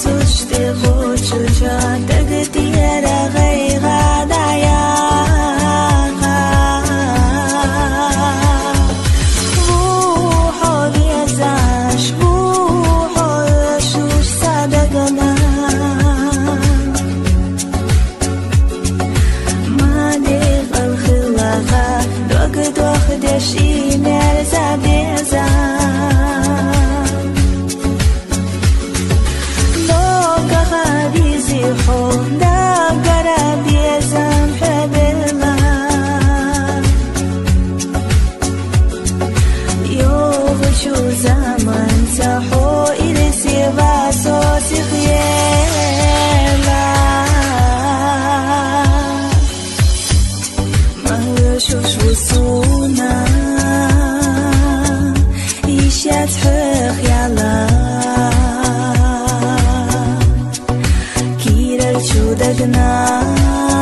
सोचते हो जो जा तगती है रागा udagnat